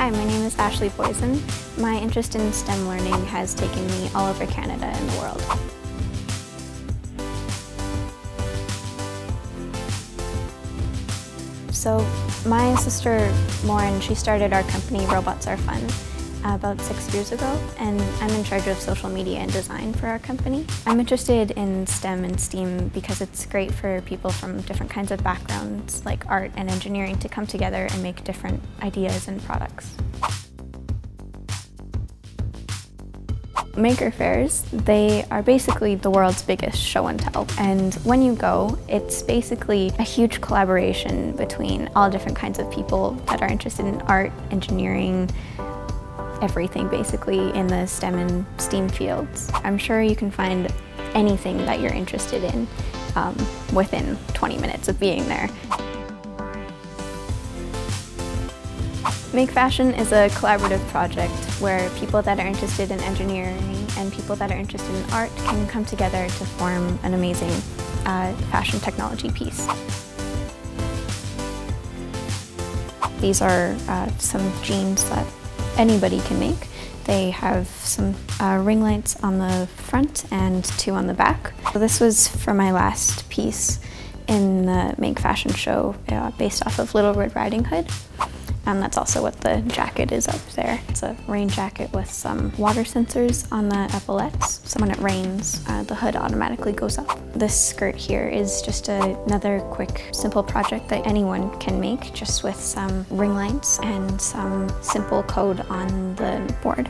Hi, my name is Ashley Voisin. My interest in STEM learning has taken me all over Canada and the world. So my sister Lauren, she started our company Robots Are Fun about six years ago and I'm in charge of social media and design for our company. I'm interested in STEM and STEAM because it's great for people from different kinds of backgrounds like art and engineering to come together and make different ideas and products. Maker fairs, they are basically the world's biggest show and tell. And when you go, it's basically a huge collaboration between all different kinds of people that are interested in art, engineering, everything basically in the STEM and STEAM fields. I'm sure you can find anything that you're interested in um, within 20 minutes of being there. Make Fashion is a collaborative project where people that are interested in engineering and people that are interested in art can come together to form an amazing uh, fashion technology piece. These are uh, some jeans that anybody can make. They have some uh, ring lights on the front and two on the back. So this was for my last piece in the Make Fashion show uh, based off of Little Red Riding Hood. And that's also what the jacket is up there. It's a rain jacket with some water sensors on the epaulettes. So when it rains, uh, the hood automatically goes up. This skirt here is just another quick, simple project that anyone can make, just with some ring lights and some simple code on the board.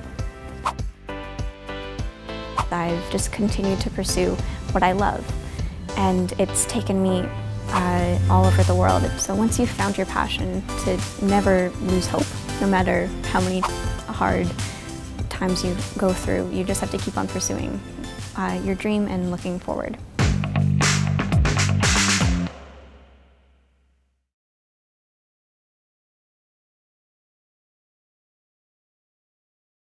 I've just continued to pursue what I love. And it's taken me uh, all over the world. So once you've found your passion, to never lose hope, no matter how many hard times you go through, you just have to keep on pursuing uh, your dream and looking forward.